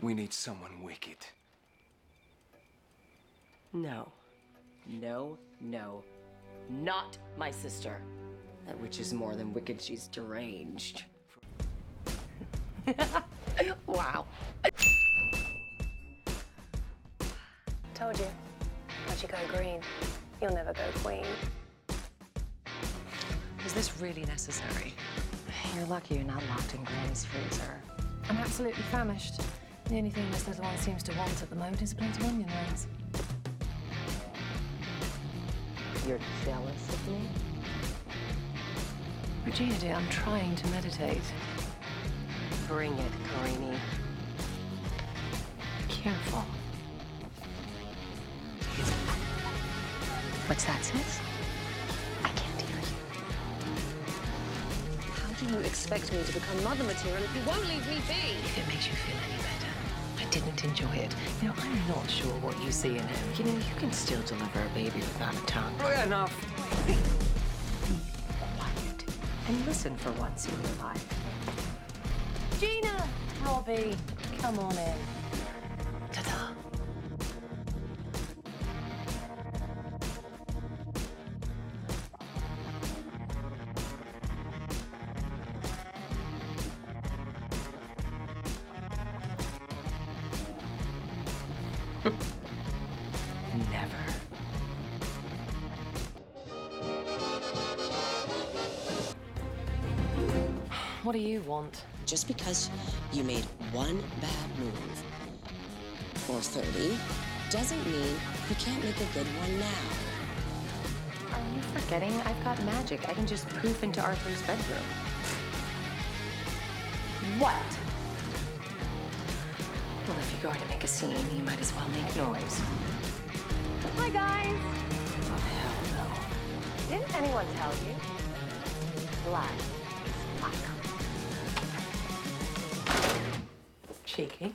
We need someone wicked. No. No, no. Not my sister. That witch is more than wicked, she's deranged. wow. Told you. Once you go green, you'll never go queen. Is this really necessary? You're lucky you're not locked in Granny's freezer. I'm absolutely famished. The only thing this little one seems to want at the moment is a plate of onion rings. You're jealous of me? Regina, dear, I'm trying to meditate. Bring it, Karini. Careful. What's that, sis? I can't hear you. How do you expect me to become mother material if you won't leave me be? If it makes you didn't enjoy it. You know, I'm not sure what you see in him. You know, you can still deliver a baby without a tongue. Enough. Be quiet and listen for once in your life. Gina! Robbie, come on in. Never. What do you want? Just because you made one bad move or 30 doesn't mean you can't make a good one now. Are you forgetting? I've got magic. I can just poof into Arthur's bedroom. What? You're going to make a scene, you might as well make noise. Hi, guys. Oh, hell no. Didn't anyone tell you? Black is black. Cheeky.